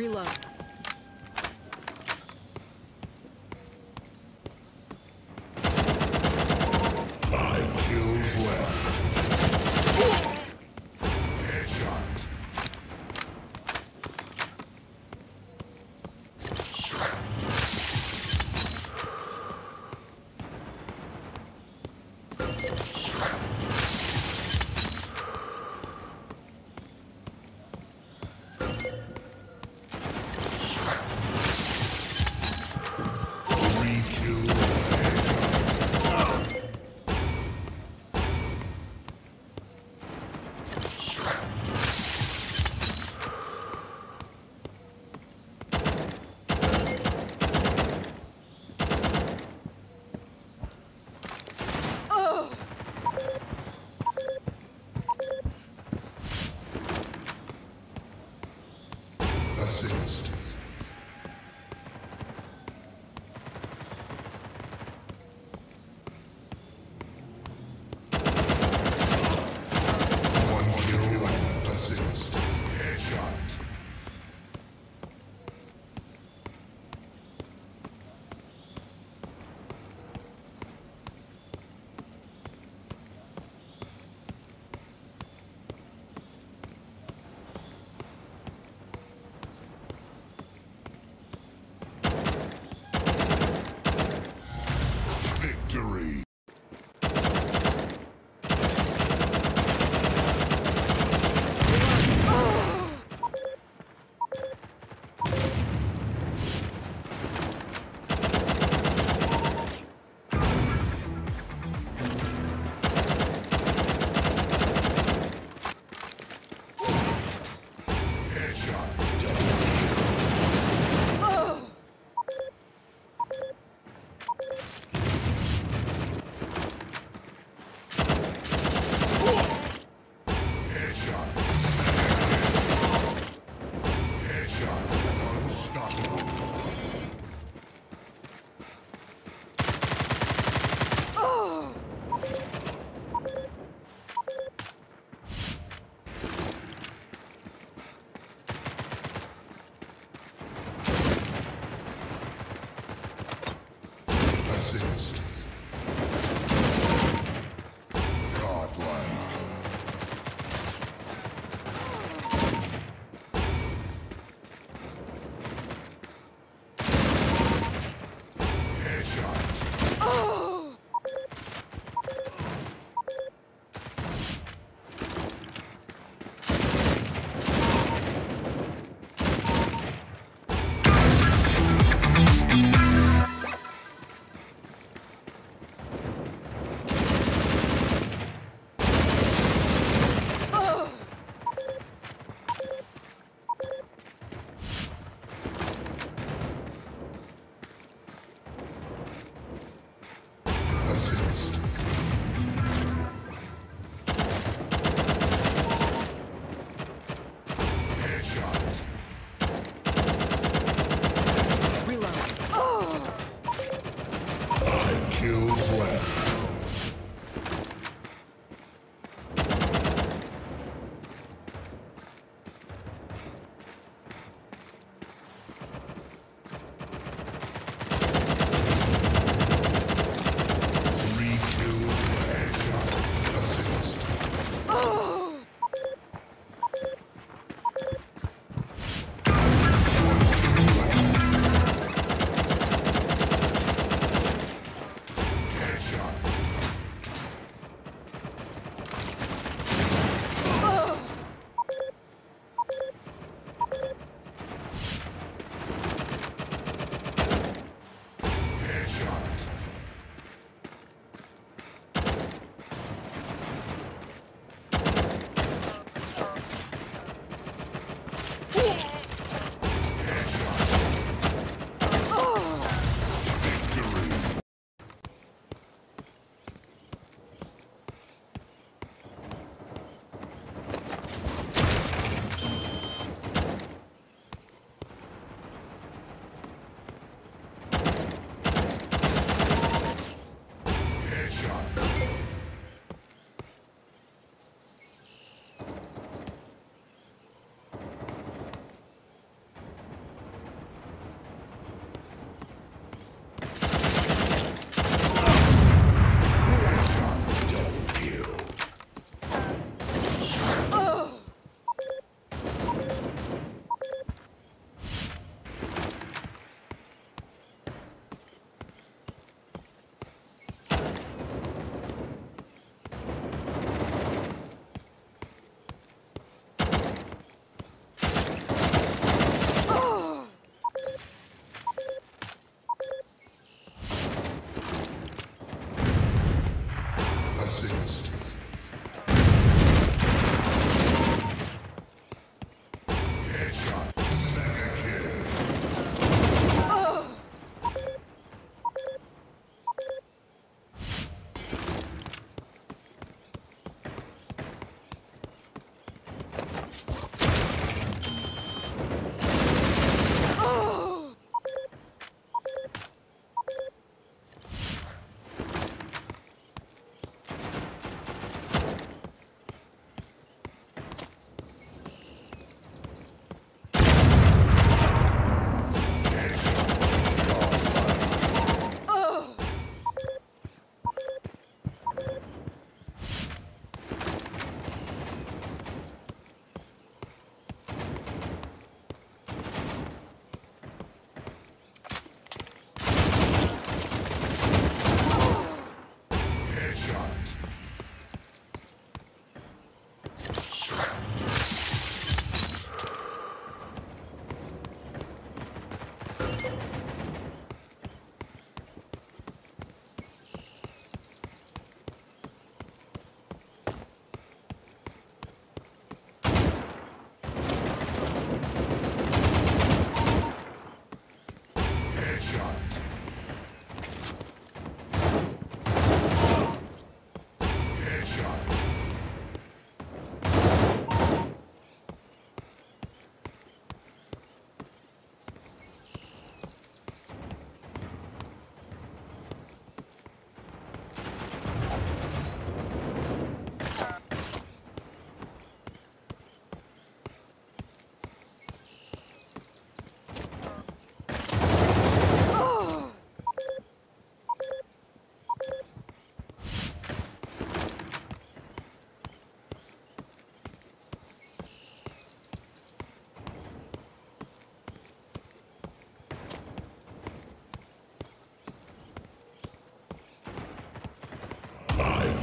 Reload.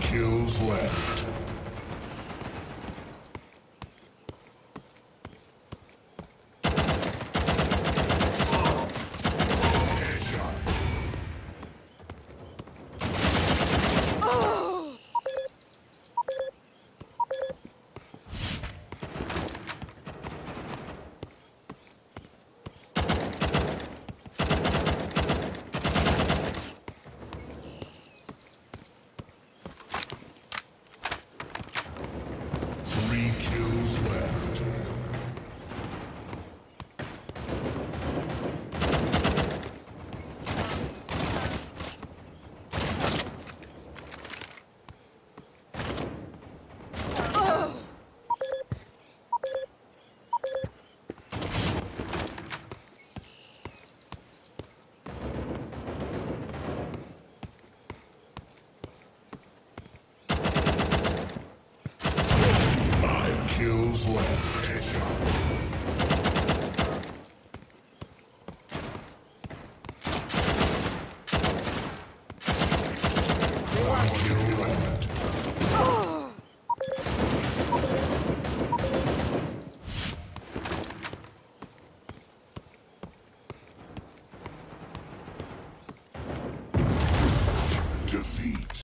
Kills left.